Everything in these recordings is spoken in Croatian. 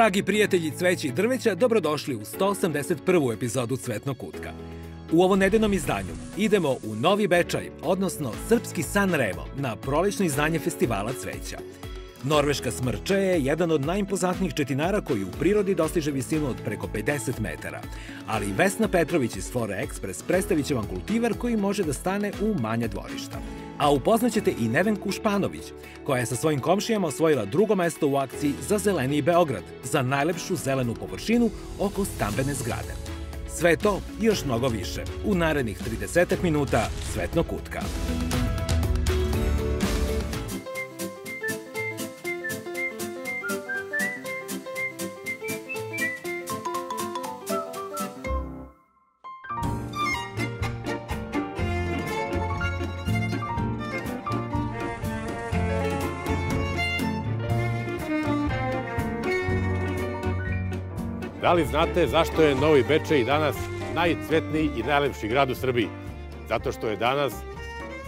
Dragi prijatelji cveća i drveća, dobrodošli u 181. epizodu Cvetnog kutka. U ovo nedeljnom izdanju idemo u Novi Bečaj, odnosno Srpski San Remo, na prolećno izdanje festivala cveća. Norveška smrča je jedan od najimpozantnijih četinara koji u prirodi dostiže visinu od preko 50 metara. Ali Vesna Petrović iz Flora Express predstavit će vam kultivar koji može da stane u manje dvorišta. A upoznaćete i Nevenku Španović, koja je sa svojim komšijama osvojila drugo mesto u akciji za zeleniji Beograd, za najlepšu zelenu površinu oko stambene zgrade. Sve to i još mnogo više u narednih 30 minuta Svetnog kutka. Da li znate zašto je Novi Bečej danas najcvetniji i najlepši grad u Srbiji? Zato što je danas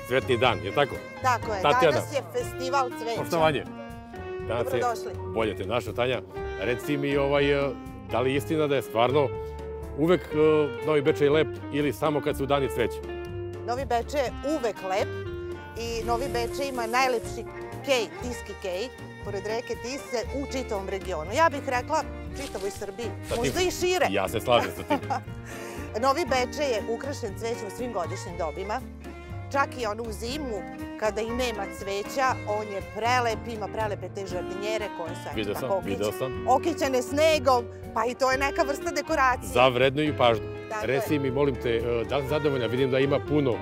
cvetni dan, je tako? Tako je, Tatjana. danas je festival cveća. Poštovanje. Danas je, Dobrodošli. bolje te našo, Tanja. Reci mi, ovaj, eh, da li je istina da je stvarno uvek eh, Novi Bečej lep ili samo kad su dani cveća? Novi Beče je uvek lep i Novi Beče ima najlepši kej, tiski kej, pored reke Tise u čitavom regionu. Ja bih rekla čitavoj Srbiji, Sa tim- možda i šire. Ja se slažem sa tim. Novi Beče je ukrašen cvećem svim godišnjim dobima. Čak i onu zimu, kada i nema cveća, on je prelep, ima prelepe te žardinjere koje su tako sam, okić- video sam. okićene snegom, pa i to je neka vrsta dekoracije. Za vrednuju pažnju. Tako je. Reci mi, molim te, eh, da li zadovoljna? Vidim da ima puno eh,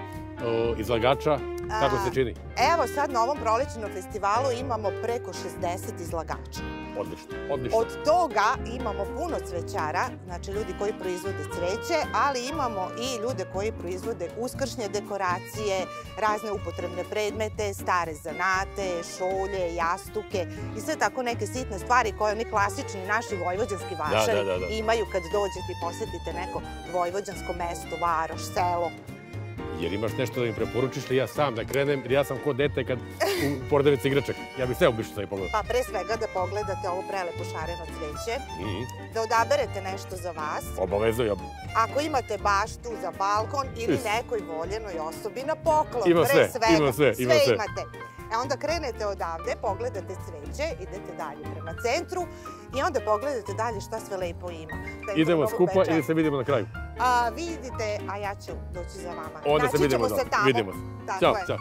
izlagača. Kako se čini? Evo sad na ovom prolećnom festivalu imamo preko 60 izlagača. Odlično, odlično. Od toga imamo puno cvećara, znači ljudi koji proizvode cveće, ali imamo i ljude koji proizvode uskršnje dekoracije, razne upotrebne predmete, stare zanate, šolje, jastuke i sve tako neke sitne stvari koje oni klasični naši vojvođanski vašari da, da, da. imaju kad dođete i posetite neko vojvođansko mesto, varoš, selo. Jer imaš nešto da im preporučiš ili ja sam da krenem, jer ja sam ko dete kad u prodavnici igračak. Ja bih sve obišao sa pogledao. Pa pre svega da pogledate ovo prelepo šareno cveće, Mhm. da odaberete nešto za vas. Obavezno, ja Ako imate baštu za balkon ili nekoj voljenoj osobi na poklon, Ima pre sve, svega, ima sve, ima sve. imate. E onda krenete odavde, pogledate cveće, idete dalje prema centru i onda pogledate dalje šta sve lepo ima. Idemo skupa ili se vidimo na kraju. A, vidite, a ja ću doći za vama. Onda se vidimo ćemo da. se tamo. Vidimo se. Ćao, ćao.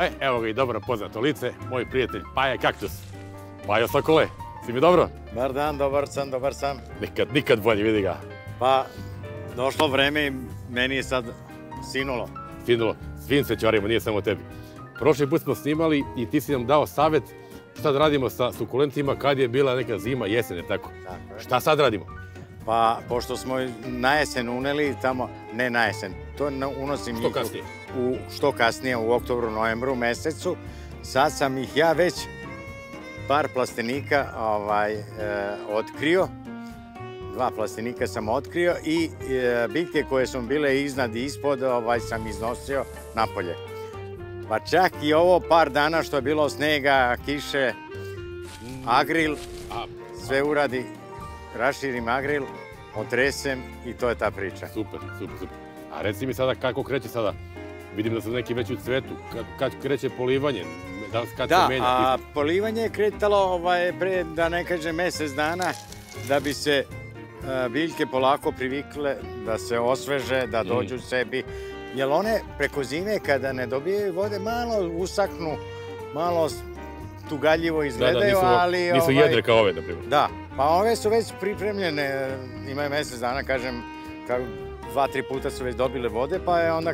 E, evo ga i dobro poznato lice, moj prijatelj Paja Kaktus. Pajo Sokole, si mi dobro? Dobar dan, dobar sam, dobar sam. Nikad, nikad bolje, vidi ga. Pa, došlo vreme i meni je sad sinulo. Finulo, svim svećarima, nije samo tebi. Prošli put smo snimali i ti si nam dao savjet šta da radimo sa sukulentima kad je bila neka zima, jesen, je tako? Tako je. Šta sad radimo? Pa, pošto smo na jesen uneli tamo, ne na jesen, to unosim Što kasnije? U, što kasnije, u oktobru, novembru mesecu. Sad sam ih ja već par plastenika ovaj, e, otkrio. Dva plastenika sam otkrio i e, biljke koje su bile iznad i ispod ovaj, sam iznosio napolje. Pa čak i ovo par dana što je bilo snega, kiše, agril, sve uradi, raširim agril, otresem i to je ta priča. super, super, super. A reci mi sada kako kreće sada? Vidim da su neki već u cvetu. Kad, kreće polivanje? Da kad Da, se a polivanje je kretalo ovaj, pre, da ne kažem, mesec dana, da bi se biljke polako privikle, da se osveže, da Mm. dođu sebi. Jer one preko zime, kada ne dobijaju vode, malo usaknu, malo tugaljivo da, da, izgledaju, nisu, ali... nisu ovaj, jedre kao ove, na primjer. Da, pa ove su već pripremljene, imaju mesec dana, kažem, kao dva, tri puta su već dobile vode, pa je onda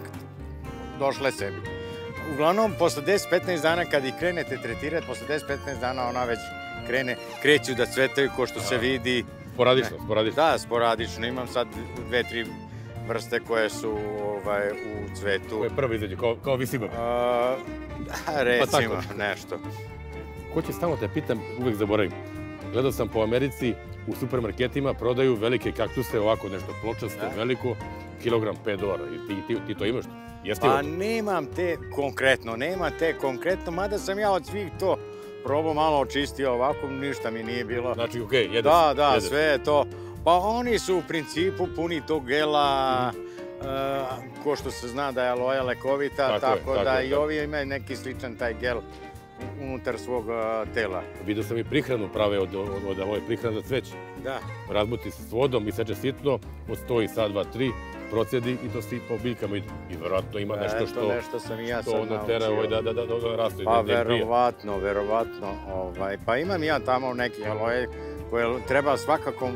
došle sebi. Uglavnom, posle 10-15 dana kad ih krenete tretirati, posle 10-15 dana ona već krene, kreću da cvetaju ko što se vidi. Sporadično, sporadično. Da, sporadično, imam sad dve, tri vrste koje su ovaj, u cvetu. Ovo je prvo izađe, kao, kao visibar. A, da, recimo, Pa nešto. Ko će stalno te pitam, uvek zaboravim. Gledao sam po Americi, u supermarketima prodaju velike kaktuse, ovako nešto pločasto, Da. veliko, kilogram 5 dolara. I ti, ti, ti to imaš? Jestivo. Pa nemam te konkretno, nemam te konkretno, mada sam ja od svih to probao malo očistio ovako, ništa mi nije bilo. Znači, okej, jedeš. Da, da, jedeš. sve je to. Pa oni su u principu puni tog gela, e, ko što se zna da je aloja lekovita, Tako je, tako, tako da je, i da. ovi imaju neki sličan taj gel unutar svog tela. Vidio sam i prihranu prave od, od, od aloe prihrana za cveće. Da. Razbuti se s vodom i seče sitno, odstoji sad, dva, tri, procedi i to po biljkama ide. I verovatno ima nešto Eto, što, nešto sam i ja što sad ono naučio. ovaj, da, da, da, da, da raste. Pa da, verovatno, verovatno. Ovaj, pa imam ja tamo neki aloje koje treba svakako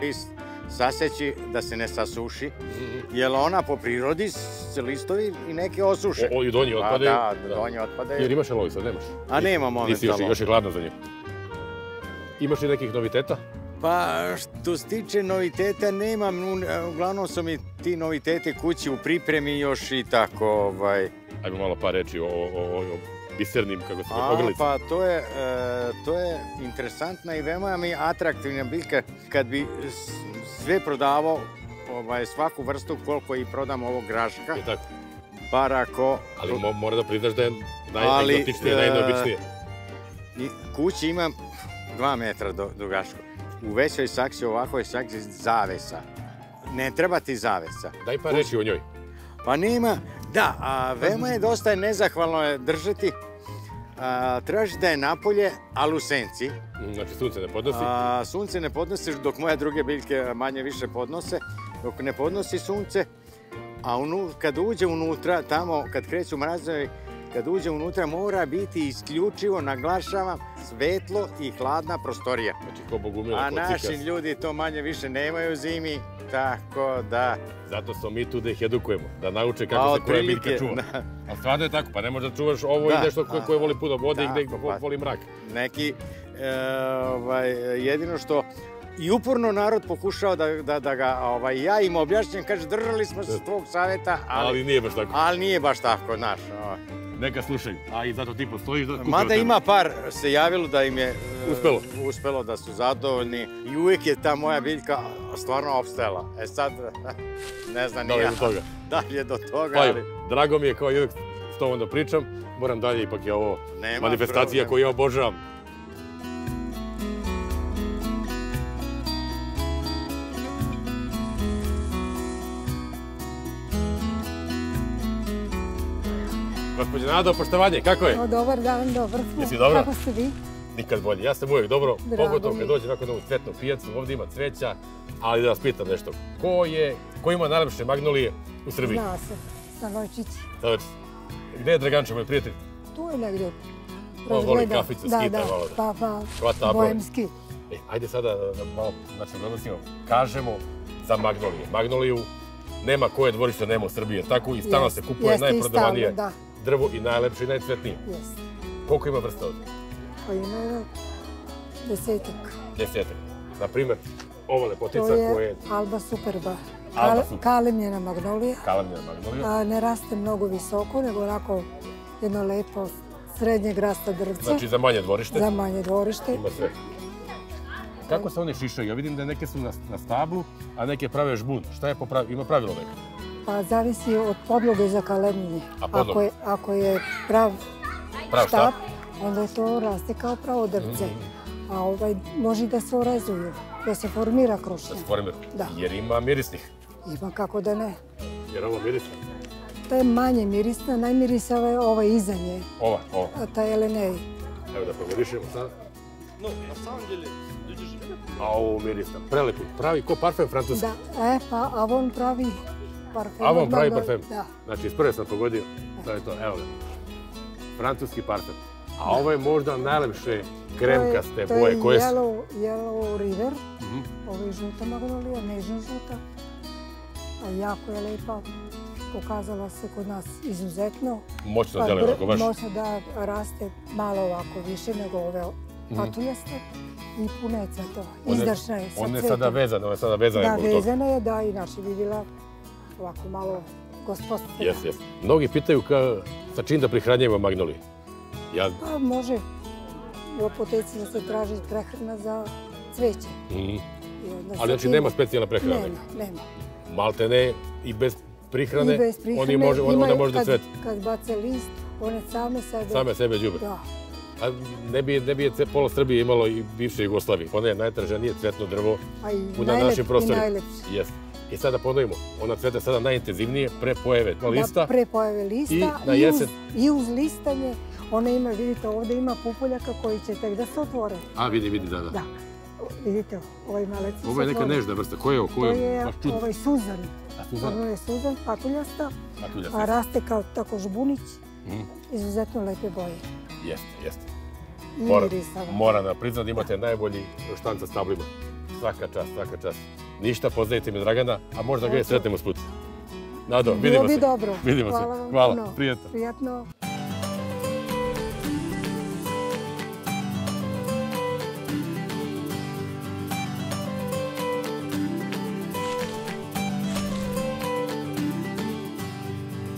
list saseći da se ne sasuši, Mhm. Jer ona po prirodi se listovi i neke osuše. O, i donji Pa otpadaju. da, donje otpadaju. Jer imaš aloe sad, nemaš? A nema Nisi još, momentalno. još je hladno za nju. Imaš li nekih noviteta? Pa što se tiče noviteta nemam, uglavnom su mi ti noviteti kući u pripremi još i tako, ovaj. Ajmo malo par reči o, o, bisernim, kako se A, pa to je, e, to je interesantna i veoma mi atraktivna biljka kad bi sve prodavao ovaj, svaku vrstu koliko i prodam ovog graška, Je tako. bar ako Ali mo, mora da priznaš da je najegzotičnije, e, najneobičnije. i kući imam dva metra do, do gaška. U većoj saksi, ovakvoj saksi zavesa. Ne treba ti zavesa. Daj par reči o njoj. Pa nema, da, a veoma je dosta nezahvalno držati. A, da je napolje, ali u senci. Mm, Znači, sunce ne podnosi. A, sunce ne podnosiš dok moje druge biljke manje više podnose. Dok ne podnosi sunce, a unu, kad uđe unutra, tamo kad kreću mrazovi, kad uđe unutra mora biti isključivo, naglašavam, svetlo i hladna prostorija. Znači, ko bogumila, A naši ljudi to manje više nemaju zimi, tako da... Zato smo mi tu da ih edukujemo, da nauče Pa, kako se koja biljka čuva. da. A stvarno je tako, pa ne možeš da čuvaš ovo Da, i nešto koje, voli puno vode i gde pa. voli mrak. neki, e, ovaj, jedino što i uporno narod pokušao da, da, da ga, ovaj, ja im objašnjam, kaže, držali smo se tvog saveta, ali, Ali nije baš tako. ali nije baš tako, znaš. ovaj. Neka slušaju. A i zato ti postojiš da Mada ima par se javilo da im je e, Uspelo. uspelo da su zadovoljni i uvijek je ta moja biljka stvarno opstala. E sad, ne znam Da ni li ja do toga? da li je do toga, Pa, ali drago mi je kao i uvek s tobom da pričam. Moram dalje, ipak je ovo Nema manifestacija problema. koju ja obožavam. Gospodin Nado, poštovanje, kako je? O, dobar dan, dobar smo. Jesi dobro? Kako ste vi? Nikad bolje. Ja sam uvijek dobro, Drago pogotovo kad je. dođem nakon ovu cvetnu pijacu, ovdje ima cveća, ali da vas pitam nešto. Ko je, ko ima najlepše magnolije u Srbiji? Zna se, Stanojčić. Znači, gde je Draganča, moj prijatelj? Tu je negdje. On voli kaficu, da, skita da, malo da- Pa, pa, abrove. bojemski. E, ajde sada da malo, znači, odnosimo, kažemo za magnolije. Magnoliju nema koje dvorište nema u Srbiji, tako i stalno se kupuje najprodavanije drvo i najlepše i najcvetnije. Jeste. Koliko ima vrsta ovdje? Pa ima desetak. Desetak. Naprimer, ova lepotica To je koja je Alba Superba. Alba Super. Kalemljena magnolija. kalamljena magnolija. A, ne raste mnogo visoko, nego onako jedno lepo srednjeg rasta drvce. Znači za manje dvorište. za manje dvorište. Ima sve. Kako se oni šišaju? Ja vidim da neke su na, na stablu, a neke prave žbun. Šta je po pravi, ima pravilo neko? Pa zavisi od podloge za kalemljenje. Ako je, ako je prav, prav štap, onda je to raste kao pravo drvce. Mhm. A ovaj može da se orezuju, da se formira krušnja. Da se formira? Jer ima mirisnih? Ima, kako da ne. Jer ovo mirisno? Ta je manje mirisna, najmirisava je ova iza nje. Ova, ova. Ta je lenej. Evo da pogodišemo sad. No, na samom djelu ljudi žive. A ovo mirisno, prelepi, pravi ko parfem francuski. Da, e, pa, a on pravi parfem. Avon od pravi parfem. Da, Znači, iz prve sam pogodio. To je to, evo ga. Francuski parfem. A ovo je možda najlepše kremkaste to je, boje to je. Yellow, Yellow River, Mhm. ovo je žuta magnolija, nežno žuta. A jako je lepa, pokazala se kod nas izuzetno. Moćno Pa br- ako baš. Može da raste malo ovako više nego ove patuljaste i pune je cvetova. Izdašna je sa On je cvetom. sada vezan, on je sada vezan. Da, toga. vezana je, da, inače bi bila ovako malo gospodstvena. Jes, jes. Mnogi pitaju ka, sa čim da prihranjujemo magnolije. Ja, Pa može u apoteci da se traži prehrana za cveće. onda sa Ali znači nema specijalna prehrana. Nema, nema. Malte ne i bez prihrane, I bez prihrane. oni može, ona može da cvete. Kad bace list, one same sebe... Same sebe đubre. Da. A ne bi, ne bi ce- pola Srbije imalo i bivše Jugoslavije. Ona je najtraženije cvetno drvo A i u najlep- našim prostorima. I najlepše. Jeste. I sada da ponovimo, ona cveta sada najintenzivnije pre pojave lista. Da, pre pojave lista i i, na uz, jesen. i uz listanje one ima, vidite, ovde ima pupoljaka koji će tek da se otvore. A vidi, vidi, da, da. Da. Vidite, ovaj malec se Ovo je neka nežna vrsta. Ko je ovo? To je ovaj suzan. A. Ono je suzan, patuljasta, Matulja a raste kao tako žbunić. Mhm. Izuzetno lepe boje. Jeste, jeste. Mora, moram da imate najbolji štanc sa stablima. Svaka čast, svaka čast. Ništa, pozdravite mi Dragana, a možda ga je sretnemo sput. Nado, Bilo vidimo bi se. dobro. Vidimo Hvala se. Hvala, puno. prijatno. Prijatno.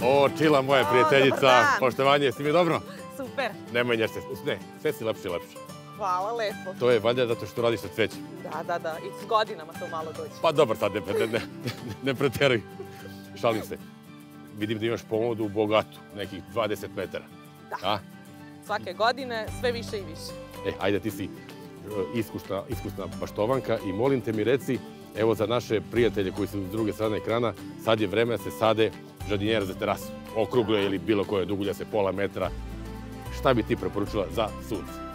O, Čila, moja prijateljica. Poštovanje, jesi mi dobro? Super, Ne menjaš se. Ne, sve si lepše i lepše. Hvala lepo. To je valjda zato što radiš sa cvećem. Da, da, da, i s godinama to malo dođe. Pa dobro, sad ne, ne, ne, ne preteruj. Šalim se. Vidim da imaš pomodu u Bogatu, nekih 20 metara. Da. A? Svake godine sve više i više. E, ajde, ti si e, iskusna, iskusna baštovanka i molim te mi reci, evo za naše prijatelje koji su s druge strane ekrana, sad je vreme da se sade žardinjera za terasu. Okrugle ili bilo koje dugulja se pola metra. Šta bi ti preporučila za sunce?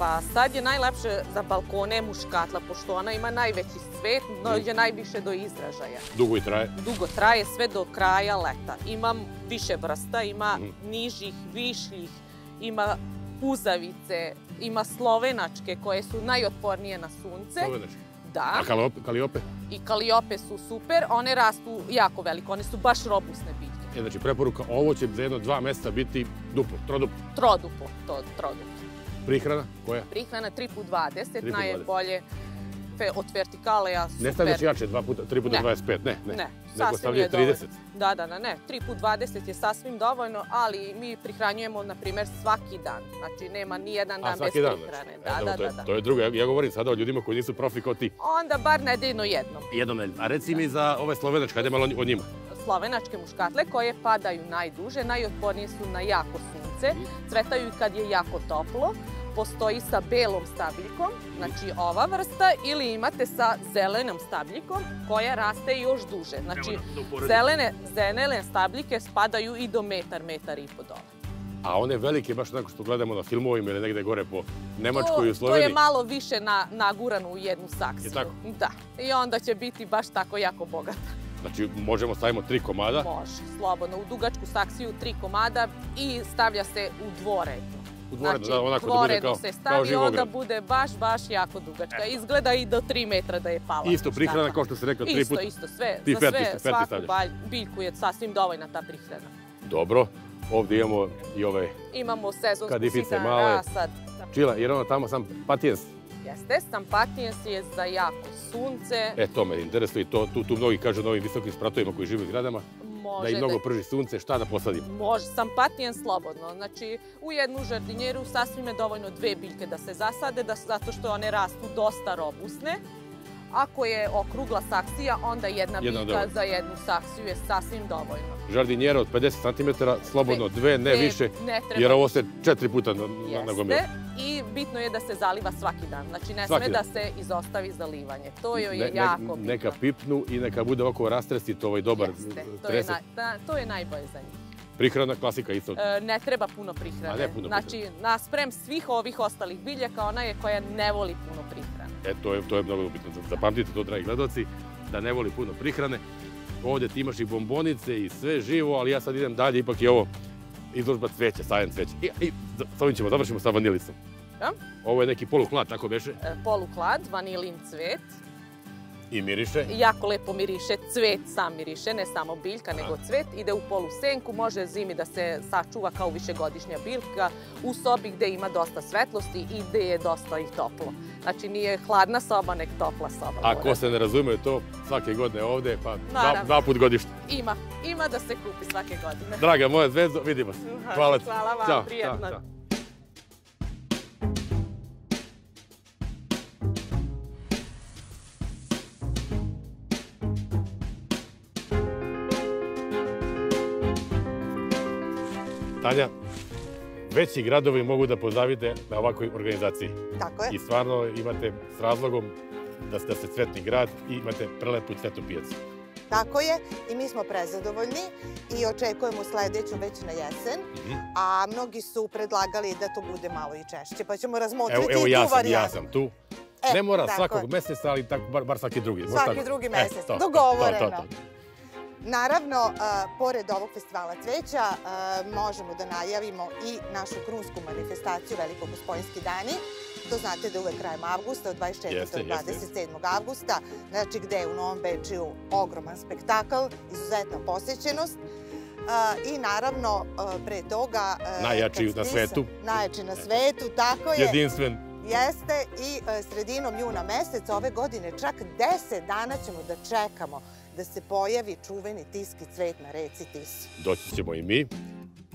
Pa sad je najlepše za balkone muškatla, pošto ona ima najveći cvet, dođe najviše do izražaja. Dugo i traje? Dugo traje sve do kraja leta. Imam više vrsta, ima Mhm. nižih, višljih, ima puzavice, ima slovenačke koje su najotpornije na sunce. Slovenački. Da. A kaliope? kaliope? I kaliope su super, one rastu jako veliko, one su baš robusne biljke. E, znači, preporuka, ovo će za jedno dva meseca biti duplo, troduplo. Troduplo, to troduplo. Prihrana, koja? Prihrana 3 put 20, 3 put najbolje fe, od vertikale, a super. Ne stavljaš jače, dva puta, tri puta Ne. 25, ne, ne. Ne, Nego sasvim stavljaju je dovoljno. 30. Da, da, da, ne, 3 put 20 je sasvim dovoljno, ali mi prihranjujemo, na primer, svaki dan. Znači, nema ni jedan A dan bez svaki dan, prihrane. znači. Da, E, da, to, da, je, da. to je drugo, ja, ja govorim sada o ljudima koji nisu profi kao ti. Onda bar nedeljno jednom. Jednom nedeljno. A reci mi za ove slovenačke, ajde malo o njima. slovenačke muškatle koje padaju najduže, najotpornije su na jako sunce, cvetaju i kad je jako toplo, postoji sa belom stabiljkom, znači ova vrsta, ili imate sa zelenom stabiljkom koja raste još duže. Znači, zelene, zelene stabljike spadaju i do metar, metar i po dole. A one velike, baš onako što gledamo na filmovima ili negde gore po Nemačkoj i u To, to Sloveniji. je malo više na, nagurano u jednu saksiju. Je tako? Da. I onda će biti baš tako jako bogata. Znači, možemo stavimo tri komada. Može, slobodno. U dugačku saksiju tri komada i stavlja se u dvorednu. U dvorednu, da, onako da bude kao- se kao stavi, živograd. onda bude baš, baš jako dugačka. Izgleda i do 3 metra da je pala. Isto prihrana kao što si rekla, tri Isto, puta. isto, sve. Ti za ferti- sve, ferti svaku stavljaš. biljku je sasvim dovoljna ta prihrana. Dobro. Ovde imamo i ove Imamo sezonsku sitan rasad. čila, jer ono tamo sam patijens. Jeste, stampatijens je za jako sunce. E, to me interesuje i to, tu, tu mnogi kažu na ovim visokim spratovima koji žive u zgradama, Može da im mnogo prži sunce, šta da posadim? Može, sam patijen slobodno. Znači, u jednu žardinjeru sasvim je dovoljno dve biljke da se zasade, da, zato što one rastu dosta robusne. Ako je okrugla saksija, onda jedna, Jedna biljka dovoljno. za jednu saksiju je sasvim dovoljno. Žardinjera od 50 cm, slobodno dve, ne više, ne treba jer ovo se četiri puta na. I bitno je da se zaliva svaki dan. Znači, ne Svaki sme dan. da se izostavi zalivanje. To joj je ne- jako bitno. Neka pipnu i neka bude ovako rastresti, to ovaj dobar Jeste, to je, to je najbolje za njih. Prihrana klasika isto. E, ne treba puno prihrane. A ne puno znači, nasprem svih ovih ostalih biljaka, ona je koja ne voli puno prihrane. E, to je, to je mnogo bitno. Zapamtite to, dragi gledoci, da ne voli puno prihrane. Ovde ti imaš i bombonice i sve živo, ali ja sad idem dalje, ipak je ovo izložba cveća, sajan cveća. I, i sa ovim ćemo završimo sa vanilicom. Ovo je neki poluklad, tako beše, E, poluklad, vanilin cvet. i miriše. Jako lepo miriše, cvet sam miriše, ne samo biljka, nego cvet. Ide u polusenku, može zimi da se sačuva kao višegodišnja biljka u sobi gde ima dosta svetlosti i gde je dosta i toplo. Znači nije hladna soba, nek topla soba. A mora. ko se ne razume to, svake godine ovde, pa dva, put godišnje. Ima, ima da se kupi svake godine. Draga moja zvezdo, vidimo se. Hvala ti. Hvala vam, ćao, ćao. Tanja, veći gradovi mogu da pozavide na ovakvoj organizaciji. Tako je. I stvarno imate s razlogom da ste se cvetni grad i imate prelepu cvetnu pijacu. Tako je i mi smo prezadovoljni i očekujemo sledeću već na jesen, a mnogi su predlagali da to bude malo i češće, pa ćemo razmotriti Evo, evo i tu ja sam, ja varijantu. sam tu. E, ne mora svakog je. meseca, ali tako, bar, bar svaki drugi. Svaki tako? drugi E, mesec. to, Dogovoreno. To, to. Naravno, a, pored ovog festivala cveća, a, možemo da najavimo i našu krunsku manifestaciju Veliko Gospojinski dani. To znate da je uvek krajem avgusta, od 24. Jeste, do jeste. 27. avgusta, znači gde je u Novom Bečiju ogroman spektakl, izuzetna posećenost. A, I naravno, pre toga... Najjači na svetu. Najjači na svetu, tako je. Jedinstven. Jeste i e, sredinom juna meseca ove godine čak 10 dana ćemo da čekamo da se pojavi čuveni tiski cvet na reci Tisi. Doći ćemo i mi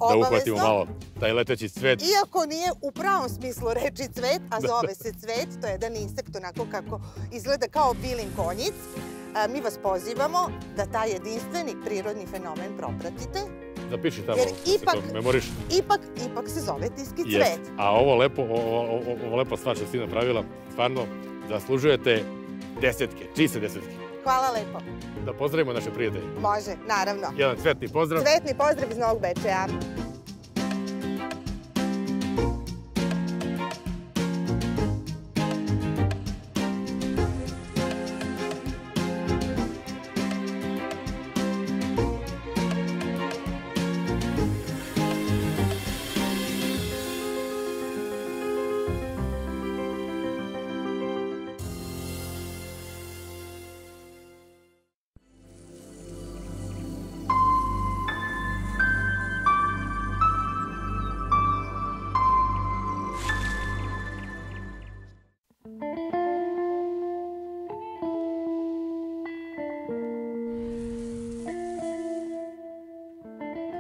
da uhvatimo malo taj leteći cvet. Iako nije u pravom smislu reči cvet, a zove se cvet, to je jedan insekt onako kako izgleda kao bilin konjic, a, mi vas pozivamo da taj jedinstveni prirodni fenomen propratite. Zapiši tamo, Jer ipak- memoriš. Ipak, ipak se zove tiski Jest. cvet. A ovo lepo, ovo, ovo, lepo stvar što si napravila, stvarno zaslužujete desetke, čiste desetke. Hvala lepo. Da pozdravimo naše prijatelje. Može, naravno. Jedan cvetni pozdrav. Cvetni pozdrav iz Novog Bečeja.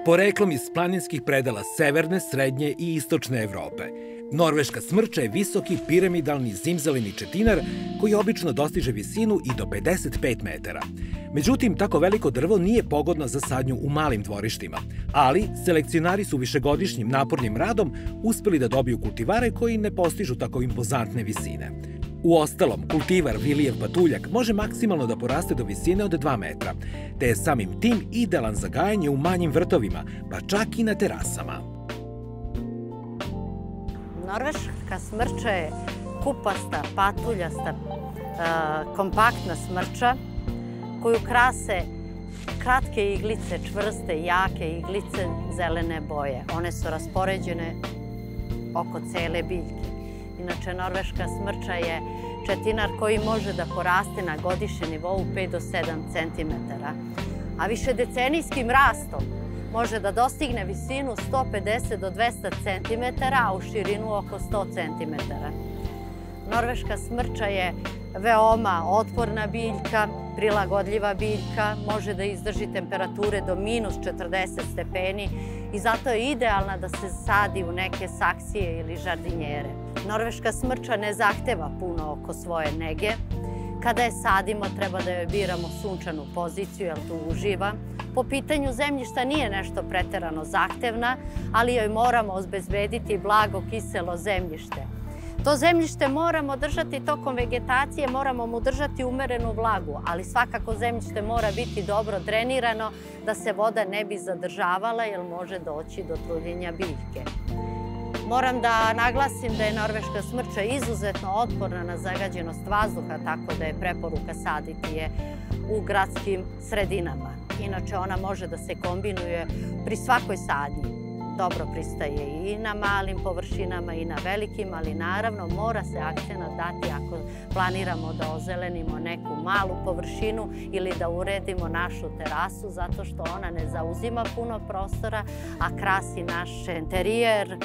Poreklom iz planinskih predela severne, srednje i istočne Evrope. Norveška smrča je visoki piramidalni zimzeleni četinar koji obično dostiže visinu i do 55 metara. Međutim, tako veliko drvo nije pogodno za sadnju u malim dvorištima, ali selekcionari su višegodišnjim napornim radom uspeli da dobiju kultivare koji ne postižu tako impozantne visine. U ostalom, kultivar Vilijev patuljak može maksimalno da poraste do visine od 2 metra, te je samim tim idealan za gajanje u manjim vrtovima, pa čak i na terasama. Norveška smrča je kupasta, patuljasta, kompaktna smrča koju krase kratke iglice, čvrste, jake iglice zelene boje. One su raspoređene oko cele biljke. Inače, norveška smrča je četinar koji može da poraste na godišnjem nivou 5 do 7 cm, a više decenijskim rastom može da dostigne visinu 150 do 200 cm, a u širinu oko 100 cm. Norveška smrča je veoma otporna biljka, prilagodljiva biljka, može da izdrži temperature do minus 40 stepeni i zato je idealna da se sadi u neke saksije ili žardinjere. Norveška smrča ne zahteva puno oko svoje nege. Kada je sadimo, treba da joj biramo sunčanu poziciju, jer tu uživa. Po pitanju zemljišta nije nešto preterano zahtevna, ali joj moramo obezbediti blago kiselo zemljište. To zemljište moramo držati tokom vegetacije, moramo mu držati umerenu vlagu, ali svakako zemljište mora biti dobro drenirano da se voda ne bi zadržavala jer može doći do truljenja biljke. Moram da naglasim da je norveška smrča izuzetno otporna na zagađenost vazduha, tako da je preporuka saditi je u gradskim sredinama. Inače, ona može da se kombinuje pri svakoj sadnji dobro pristaje i na malim površinama i na velikim, ali naravno mora se akcenat dati ako planiramo da ozelenimo neku malu površinu ili da uredimo našu terasu zato što ona ne zauzima puno prostora, a krasi naš interijer, e,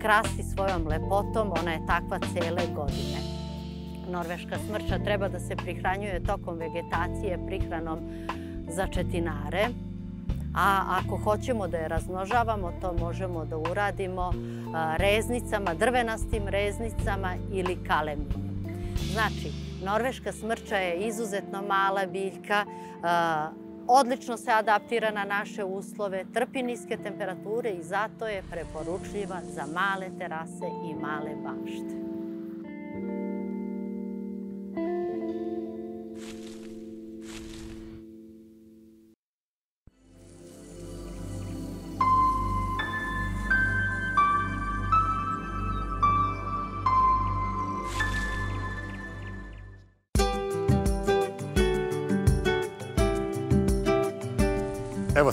krasi svojom lepotom, ona je takva cele godine. Norveška smrča treba da se prihranjuje tokom vegetacije prihranom za četinare, a ako hoćemo da je razmnožavamo, to možemo da uradimo reznicama, drvenastim reznicama ili kalemljenjem. Znači, norveška smrča je izuzetno mala biljka, odlično se adaptira na naše uslove, trpi niske temperature i zato je preporučljiva za male terase i male bašte.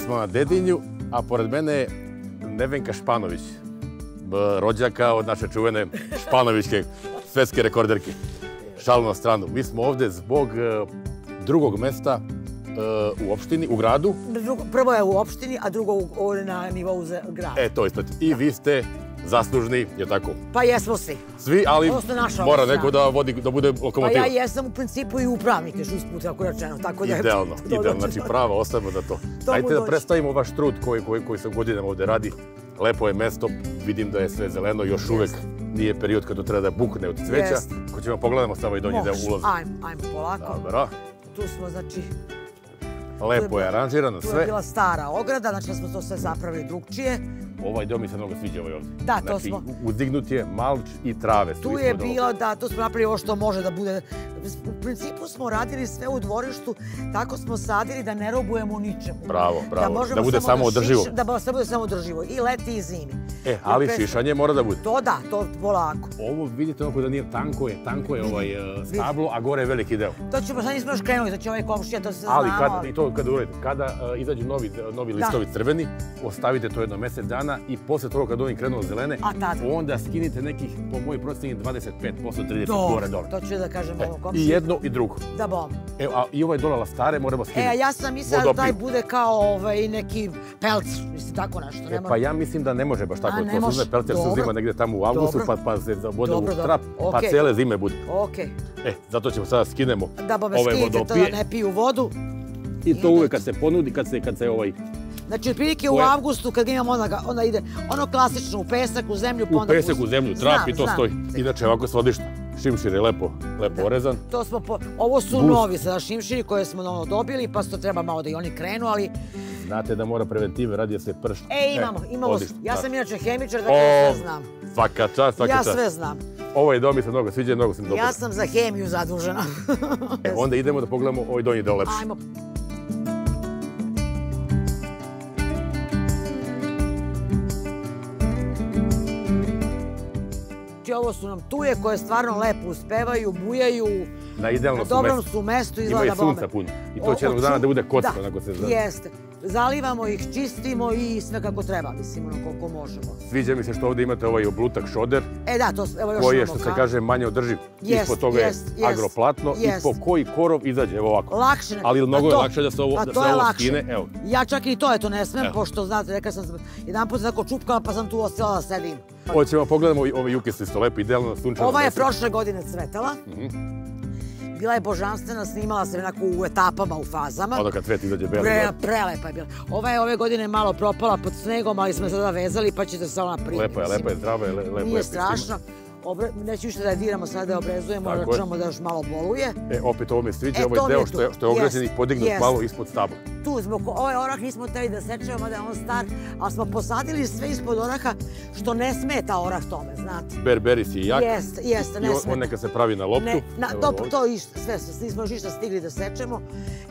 Smo na Dedinju, a pored mene je Nevenka Španović, rođaka od naše čuvene Španovićke svetske rekorderke. Šalu na stranu. Mi smo ovde zbog e, drugog mesta e, u opštini, u gradu. Prvo je u opštini, a drugo na nivou grada. E, to ispred. I vi ste zaslužni, je tako? Pa jesmo svi. Svi, ali mora neko da vodi, da bude Pa lokomotiva. ja jesam u principu i upravnik, još usput, tako rečeno. Tako da Idealno, to- idealno, znači prava osoba za to. Ajde da predstavimo vaš trud koji, koji, koji se godinama ovde radi. Lepo je mesto, vidim da je sve zeleno, još uvek nije period kad to treba da bukne od cveća. Jeste. Ko ćemo pogledamo samo i donji deo ulaza. Ajmo, ajmo polako. Dobro, Tu smo, znači, lepo je aranžirano tu je sve. bila stara ograda, znači smo to sve zapravili drugčije. Ovaj dom mi se mnogo sviđa ovaj ovde. Da, to znači, smo- uzdignut je malč i trave. Tu je bilo, da, tu smo napravili ovo što može da bude. U principu smo radili sve u dvorištu, tako smo sadili da ne robujemo ničemu. Bravo, bravo. Da bude samo održivo. Da bude samo održivo, i leti i zimi. E, ali šišanje mora da bude. To da, to polako. Ovo vidite onako da nije tanko je, tanko je ovaj e, stablo, a gore je veliki deo. To ćemo, sad nismo još krenuli, će ovaj komšija, to se Ali znamo. kad, i to kada uredite, kada e, izađu novi, novi listovi crveni, ostavite to jedno mesec dana i posle toga kad oni krenu zelene, onda skinite nekih, po mojoj proceni, 25%, 30% Dobro, gore dole. to ću da kažem E, ovom. I jedno i drugo. Da bom. Evo, a i ovaj dole lastare moramo E, skinuti. a ja sam mislila da taj bude kao ovaj, neki pelc, mislim tako nešto. E, pa ja mislim da ne može baš tako. A, ne može. pelcer se Dobro. uzima negde tamo u avgustu, Dobro. pa, pa se Dobro, u dobro. trap, pa Okej. cele zime bude. Okej. E, zato ćemo sada skinemo Da bome ove vodopije. da ne piju vodu. I to uvek kad se ponudi, kad se, kad se ovaj, Znači, otprilike u avgustu kad ga imamo, onda, onda ide ono klasično u pesak, u zemlju, pa u onda... pesak, u zemlju, trap i to znam. stoji. Inače, ovako s vodišta. Šimšir je lepo, lepo orezan. To smo po... Ovo su Bus. novi sada šimširi koje smo ono dobili, pa to treba malo da i oni krenu, ali... Znate da mora preventive, radi da se prš. E, imamo, imamo... odlično, ja da. sam inače hemičar, dakle O, ja sve znam. Svaka čast, svaka Ja čast. sve znam. Ovaj dom mi se mnogo sviđa mnogo sam dobro. Ja sam za hemiju zadužena. E, onda idemo da pogledamo ovaj donji deo lepši. Ajmo. Znači, ovo su nam tuje koje stvarno lepo uspevaju, bujaju, Na idealno su dobrom su mestu, izgleda Imaju bombe. sunca puno. I to će jednog dana da bude kocka, onako se zna. Jeste. Zalivamo ih, čistimo i sve kako treba, mislim, ono koliko možemo. Sviđa mi se što ovde imate ovaj oblutak šoder, E da, to evo još koji je, što se ka- kaže, manje održiv. Jest, Ispod toga jest, je agroplatno jest. i po koji korov izađe, evo ovako. Lakše. Ali mnogo je lakše da se ovo, da se ovo skine. Evo, Ja čak i to, eto, ne smem, Evo. pošto, znate, rekao sam, jedan put sam tako čupkala, pa sam tu ostala da sedim. Hoćemo pogledamo ove juke su lepo, idealno na sunčanom Ova je prošle godine cvetala. Mhm. Bila je božanstvena, snimala se onako u etapama, u fazama. Ono kad cvet izađe beli. Pre, prelepa je bila. Ova je ove godine malo propala pod snegom, ali smo je sada vezali pa ćete se ona primiti. Lepa je, lepa je, zdrava je, le- lepo je. Nije strašno. Obre, neću više da je diramo, sada da je obrezujemo, računamo da još malo boluje. E, opet ovo mi sviđa, E, ovaj deo što je, što je ograđen i podignut malo ispod stabla. Tu, zbog ovaj orah nismo teli da sečemo, mada je on star, ali smo posadili sve ispod oraha, što ne smeta orah tome, znate. Berberis je jak. Jeste, jeste, I ne on, smeta. on neka se pravi na loptu. Ne, na, Evo, ovdje. to iš, sve, sve, nismo još ništa stigli da sečemo.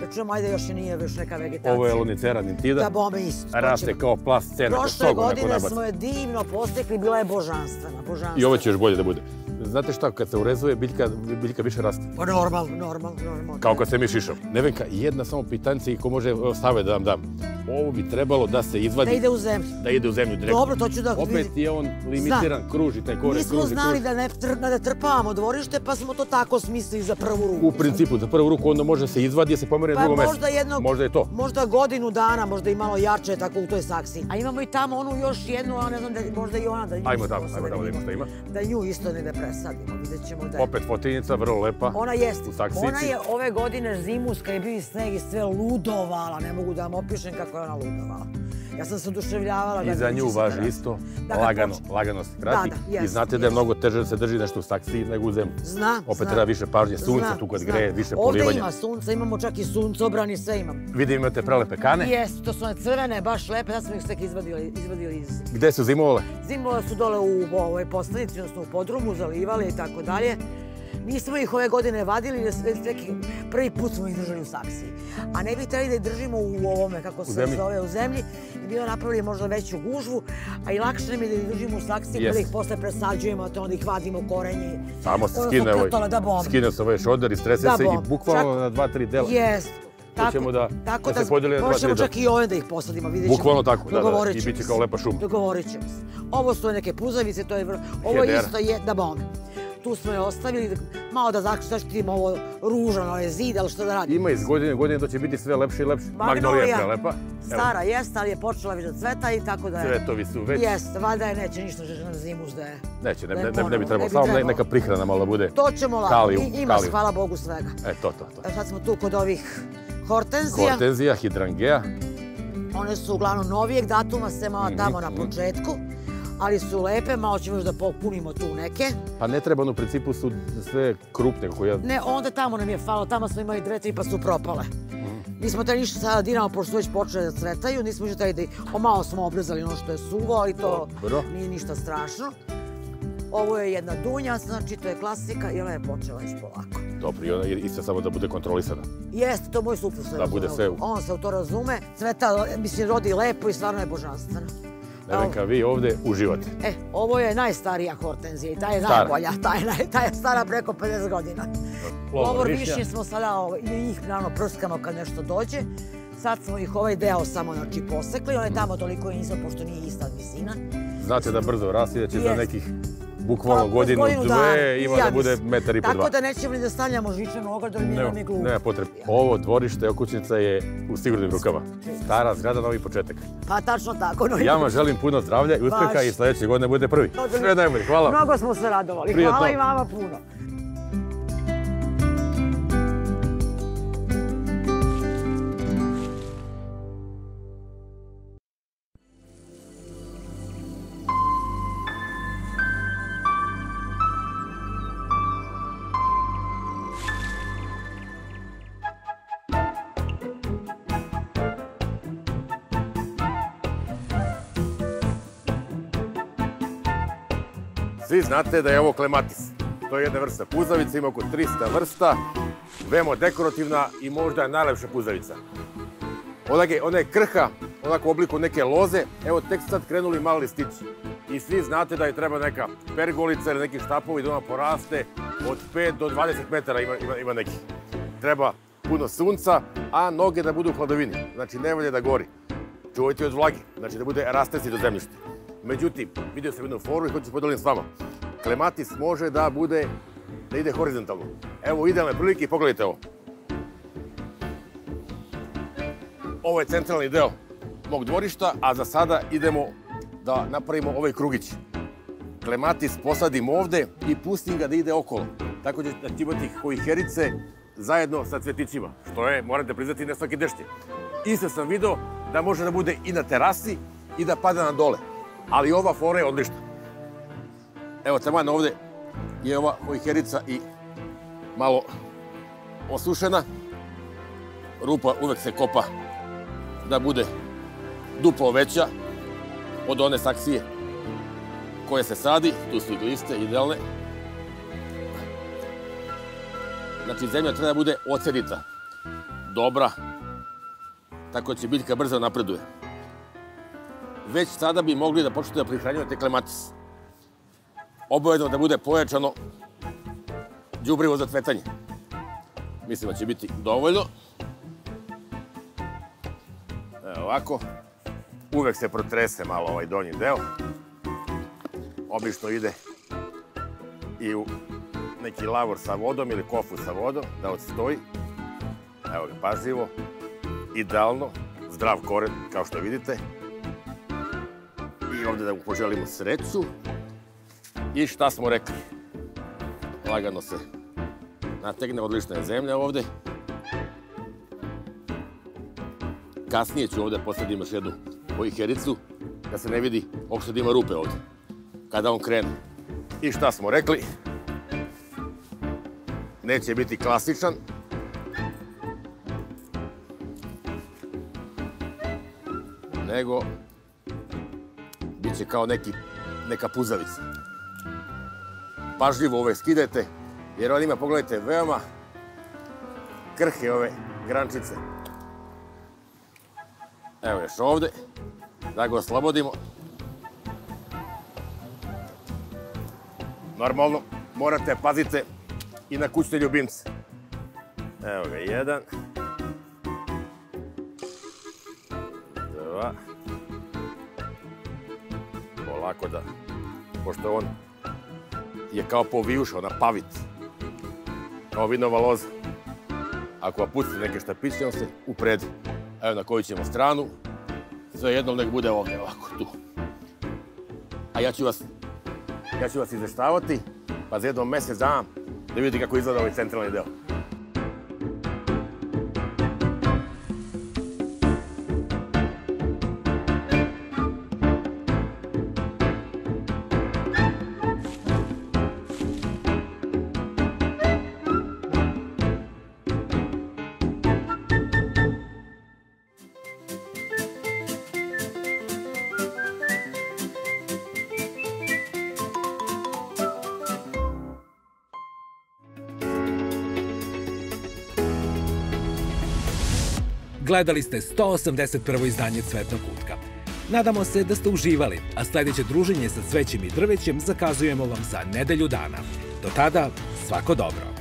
Računamo, ajde, još i nije još neka vegetacija. Ovo je lonicera nintida. Da, bome isto. to Raste kao plast cena, Prošle godine smo je divno postekli, bila je božanstvena, božanstvena. I ovo će još bolje da bude. Znate šta, kad se urezuje, biljka, biljka više raste. Pa normalno, normalno, normalno. Kao kad se mi. Nevenka, jedna samo pitanci ko može evo, stave da vam dam. Ovo bi trebalo da se izvadi, Da ide u zemlju. da ide u zemlju direktno. Dobro, to ću da Opet je on limitiran, kruži taj korek, Nismo kruži, znali kruži. da ne, tr, da ne trpavamo dvorište, pa smo to tako smislili za prvu ruku. U principu, za prvu ruku onda može se izvadi, jer se pomere na Pa drugo možda mesto. jedno, Možda je to. Možda godinu dana, možda i malo jače tako u toj saksi. A imamo i tamo onu još jednu, a ne znam da možda i ona da nju Ajmo tamo, ajmo tamo da vidimo šta ima. Da nju isto ne da presadimo, vidjet ćemo da je. Opet fotinjica, vrlo lepa. Ona jeste. U. Ona je ove godine zimus kad je bio sneg i sve ludovala. Ne mogu da vam opišem kako je ona ludovala. Ja sam se oduševljavala. I za nju važi isto, lagano, počne- lagano se. Da, da, I jest, znate da je mnogo teže da se drži nešto u saksiji nego u zemlji. Znam, Opet treba više pažnje, sunce tu kad greje, više polivanja. ima sunca, imamo čak i suncobran i sve imamo. Vidim imate prelepe kane. Jesu, to su one crvene, baš lepe, sad smo ih sve izvadili, izvadili iz... Gde su zimovale? Zimove su dole u ovoj postanici, odnosno u podrumu, zalivali i tako dalje. Nismo ih ove godine vadili, jer prvi put smo ih držali u saksiji. A ne bi trebali da ih držimo u ovome, kako se zove, u zemlji, da bi napravili možda veću gužvu, a i lakše nam je da ih držimo u saksiji, da Jest. ih posle presađujemo, a to onda ih vadimo korenje. Samo se Odnosno skine ovaj, da skine se ovaj šodar i strese Da se i bukvalno Čak- na dva, tri dela. Jest. Hoćemo da- tako da se podijeli na dva, možemo tri čak i ove da ih posadimo, vidjet ćemo. Bukvalno tako, da, da, i bit će kao lepa šuma. Dogovorit ćemo se. Ovo su neke puzavice, to je vrlo... Ovo Hedera. isto je, da bom. Tu smo je ostavili, malo da zaštitimo ovo ružan, ovaj zid, ali što da radimo? Ima iz godine godine, to će biti sve lepše i lepše. Magnolija je prelepa. Stara jest, ali je počela da cveta i tako da je... Cvetovi su već... Jeste, valjda je neće ništa žeže na zimu uzdaje. Neće, ne, Da ne, je ne, ne bi ponovo, trebalo, samo ne- neka prihrana malo bude. To ćemo lako, ima, hvala Bogu svega. E, to, to, to. E, sad smo tu kod ovih hortenzija. Hortenzija, hidrangea. One su uglavnom novijeg datuma, sve malo tamo na početku. Ali su lepe, malo ćemo još da popunimo tu neke. Pa ne treba, ono, u principu su sve krupne, kako ja... Ne, onda tamo nam je falo, tamo smo imali dve, tri pa su propale. Nismo te ništa sada diramo, pošto su već počele da cvetaju, nismo još taj da o, malo smo obrezali ono što je suvo, ali to Dobro. nije ništa strašno. Ovo je jedna dunja, znači to je klasika i ona je počela već polako. Dobro, i ona je isto samo da bude kontrolisana. Jeste, to moj suprug Da razume bude sve On se u to razume, cveta, mislim, rodi lepo i stvarno je božanstveno. Nevenka, vi ovde uživate. E, ovo je najstarija hortenzija i ta je Stara. najbolja, ta je, naj- ta je stara preko 50 godina. Lovor višnje smo sada, njih naravno prskamo kad nešto dođe. Sad smo ih ovaj deo samo znači, posekli, on je tamo toliko nisam, pošto nije ista visina. Znate da brzo rasti, da će za nekih bukvalno Pa, godinu, dana, dve, ima ja da bude metar i po dva. Tako da nećemo ni da stavljamo žičanu ogradu, jer Nema, nam je glupo. nema potrebe. Ovo dvorište, okućnica je u sigurnim rukama. Stara zgrada, novi početak. Pa tačno tako. No, Ja vam želim puno zdravlja i uspeha Baš. i sledeće godine bude prvi. Sve najbolje, hvala. Mnogo smo se radovali. Hvala i vama puno. Svi znate da je ovo klematis. To je jedna vrsta puzavica, ima oko 300 vrsta, veoma dekorativna i možda najlepša puzavica. Ona je, ona je krha, onako u obliku neke loze, evo tek sad krenuli mali listići. I svi znate da je treba neka pergolica ili neki štapovi da ona poraste od 5 do 20 metara ima, ima, ima neki. Treba puno sunca, a noge da budu u hladovini, znači ne volje da gori. Čuvajte od vlage, znači da bude rastesi do zemljišta. Međutim, vidio sam jednu foru i hoću podelim s vama. Klematis može da bude, da ide horizontalno. Evo idealne prilike i pogledajte ovo. Ovo je centralni deo mog dvorišta, a za sada idemo da napravimo ovaj krugić. Klematis posadim ovde i pustim ga da ide okolo. Tako će imati herice zajedno sa cvetićima, što je, morate priznati, ne svaki dešnje. Isto sam video da može da bude i na terasi i da pada na dole. Ali ova fora je odlična. Evo, taman ovde je ova herica i malo osušena. Rupa uvek se kopa da bude duplo veća od one saksije koje se sadi. Tu su i gliste idealne. Znači, zemlja treba bude ocenita, dobra, tako će biljka brzo napreduje. Već sada bi mogli da počnete da prihranjujete klematis. Obavezno da bude pojačano đubrivo za cvetanje. Mislim da će biti dovoljno. Evo ovako. Uvek se protrese malo ovaj donji deo. Obično ide i u neki lavor sa vodom ili kofu sa vodom, da odstoji. Evo ga, pažljivo. Idealno, zdrav koren, kao što vidite. I ovde da mu poželimo sreću. I šta smo rekli? Lagano se nategne, odlična je zemlja ovde. Kasnije ću ovde posadim još jednu koji hericu, da se ne vidi uopšte da ima rupe ovde. Kada on krene. I šta smo rekli? Neće biti klasičan. Nego bit će kao neki, neka puzavica. Pažljivo ove skidajte, jer on ima, pogledajte, veoma krhe ove grančice. Evo još ovde, da ga oslobodimo. Normalno, morate pazite i na kućne ljubimce. Evo ga, jedan. Polako da, pošto on je kao povijušao na pavit. Kao vinova loza. Ako vam neke štapiće, on se upredi. Evo na koju ćemo stranu. Sve jednom nek bude ovdje, ovako, tu. A ja ću vas, ja ću vas izveštavati, pa za jednom mesec dana da vidite kako izgleda ovaj centralni deo. Gledali ste 181. izdanje Cvetnog kutka. Nadamo se da ste uživali, a sledeće druženje sa cvećem i drvećem zakazujemo vam za nedelju dana. Do tada, svako dobro!